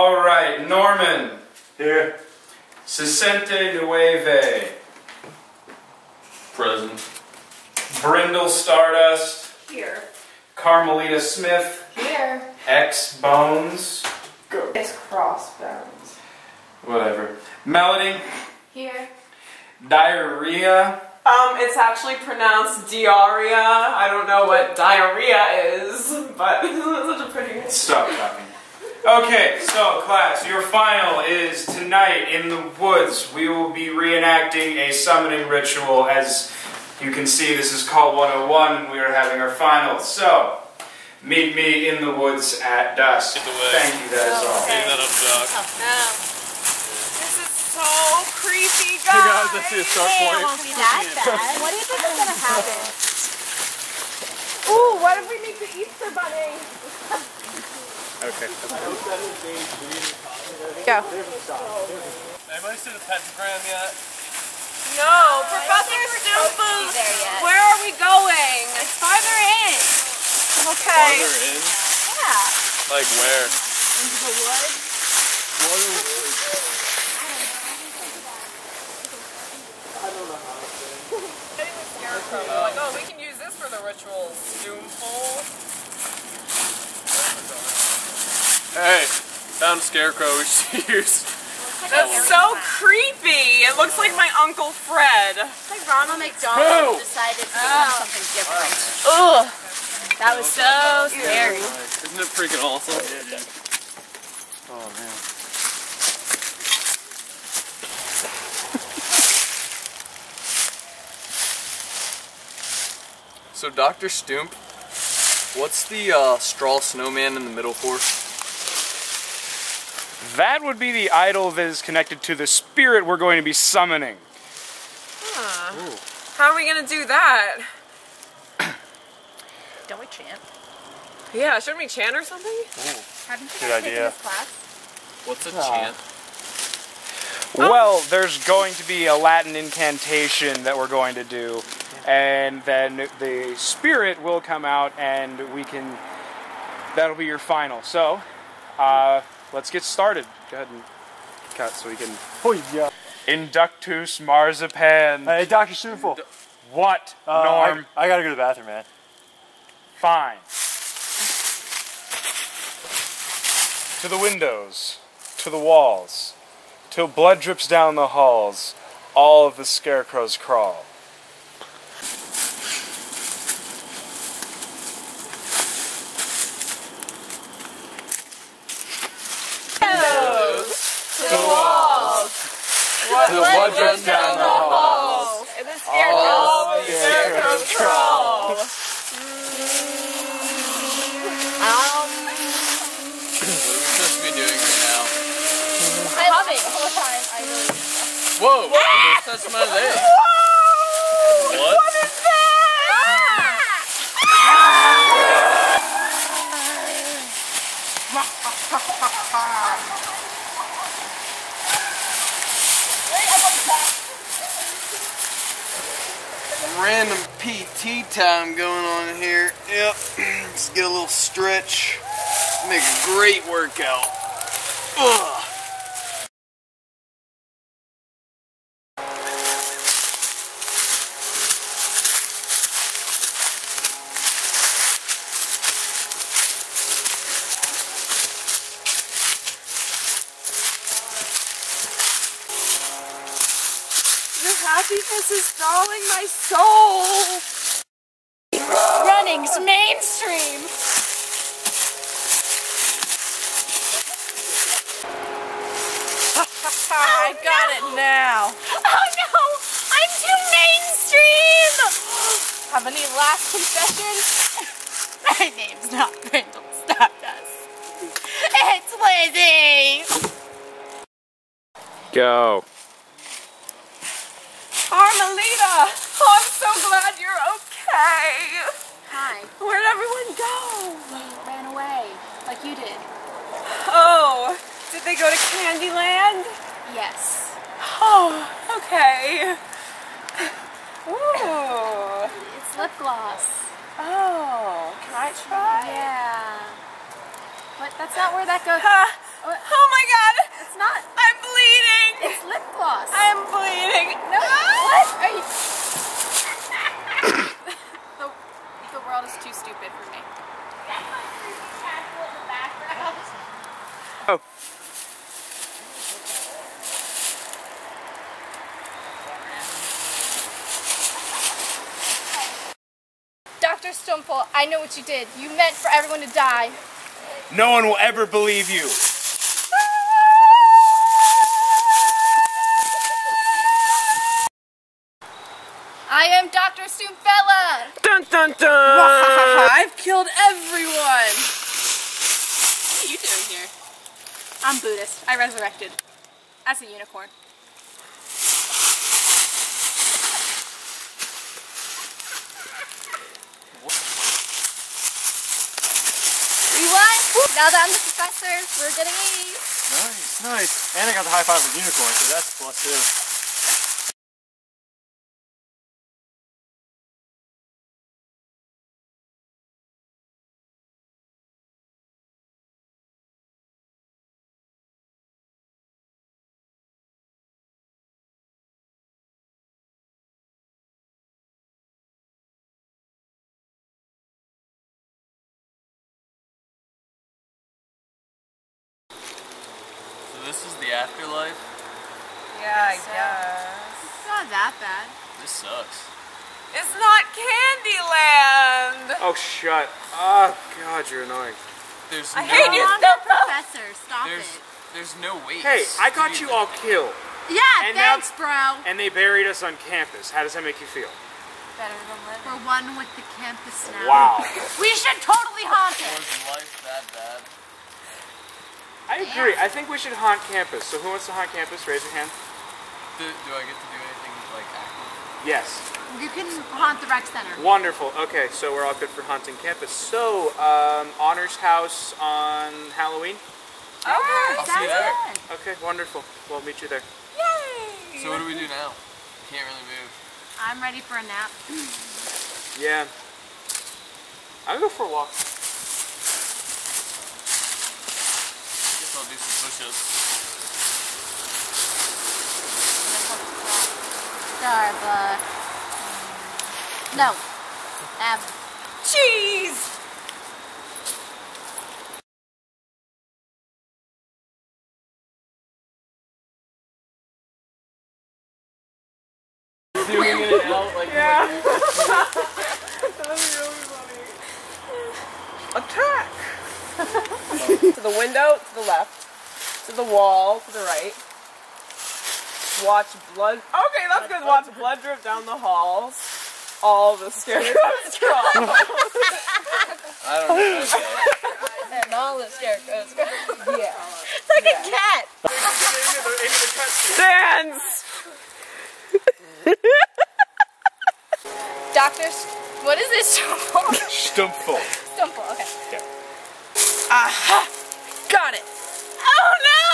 All right, Norman. Here. Sesente Nueve. Present. Brindle Stardust. Here. Carmelita Smith. Here. X Bones. Go. It's crossbones. Whatever. Melody. Here. Diarrhea. Um, it's actually pronounced diarrhea. I don't know what diarrhea is, but it's such a pretty name. Stop talking. Okay, so class, your final is tonight in the woods. We will be reenacting a summoning ritual. As you can see, this is called 101, we are having our final. So, meet me in the woods at dusk. Get away. Thank you, that is all. Clean that up, Doc. This is so creepy, guys. Hey guys, I see a start point. be that bad. What do you think is gonna happen? Ooh, what if we meet the Easter Bunny? Okay. Go. Anybody see the pentagram yet? No, Professor Snoopoo. Where are we going? It's farther in. Okay. Farther in? Yeah. Like where? Into the woods. What are we? Like, oh, we can use this for the ritual. Spoonful. Hey, found a scarecrow. We should use. That's so creepy. It looks like my Uncle Fred. It's like Ronald Boo! McDonald decided to oh. do something different. Ugh. That was so scary. Isn't it freaking awesome? Oh man. So Dr. Stoomp, what's the uh, straw snowman in the middle for? That would be the idol that is connected to the spirit we're going to be summoning. How are we gonna do that? Don't we chant? Yeah, shouldn't we chant or something? Haven't you Good idea. class? What's a chant? Well, there's going to be a Latin incantation that we're going to do, and then the spirit will come out, and we can. That'll be your final. So, uh, let's get started. Go ahead and cut so we can. Oh yeah. Inductus marzipan. Hey, Dr. Spoonful. What, Uh, Norm? I, I gotta go to the bathroom, man. Fine. To the windows, to the walls, till blood drips down the halls, all of the scarecrows crawl. The blood runs down the hall. And the scarecrow. crawl. What are we supposed to be doing right now? Humming the whole time. I really. Whoa! Don't touch my leg. Random PT time going on here. Yep. Let's get a little stretch. Make a great workout. Ugh. Your happiness is stalling my soul. Running's mainstream. I oh, got it now. Oh no! I'm too mainstream! Have any last confessions? My name's not Brindle Stardust. It's Lizzie! Go. Carmelita, oh, I'm so glad you're okay. Where'd everyone go? We ran away, like you did. Oh, did they go to Candyland? Yes. Oh, okay. Ooh. It's lip gloss. Oh, can I try? Yeah. But that's not where that goes. Ha, oh, oh my god! It's not. I'm bleeding! It's lip gloss. I'm bleeding! no. What are you? the, the world is too stupid for me. Oh. Dr. Stumple, I know what you did. You meant for everyone to die. No one will ever believe you. I am Dr. Stumpfella. Dun dun dun! I've killed everyone! What are you doing here? I'm Buddhist. I resurrected as a unicorn. We won! Now that I'm the professor, we're getting A's. Nice, nice. And I got the high five with unicorn, so that's plus two. This is the afterlife? Yeah, I guess. It's not that bad. This sucks. It's not Candyland! Oh, shut. Oh, God, you're annoying. There's I no hate you. I'm the professor. Stop there's it. there's no weights. Hey, I got you all killed, Yeah, And now- thanks, bro. and they buried us on campus. How does that make you feel? Better than living. We're one with the campus now. Wow. We should totally haunt it. Was life that bad? I agree. I think we should haunt campus. So who wants to haunt campus? Raise your hand. Do, do I get to do anything like active? Yes. You can haunt the rec center. Wonderful. Okay, so we're all good for haunting campus. So, um, honors house on Halloween. Okay. I'll see you there. Okay, wonderful. We'll meet you there. Yay! So what do we do now? Can't really move. I'm ready for a nap. Yeah. I'm gonna go for a walk. Guess I'll do some push-ups. Starbucks. No. Ab. Cheese! Zooming in and out like Yeah. that was really funny. Attack! to the window, to the left. To the wall, to the right. Watch blood. Okay, that's good. Watch blood drip down the halls. All the scarecrows crawl. I don't know. Okay. And all the scarecrows. yeah. like a cat. Dance! Doctors, what is this? Stumpful. Stumple, okay. Aha! Got it! Oh no!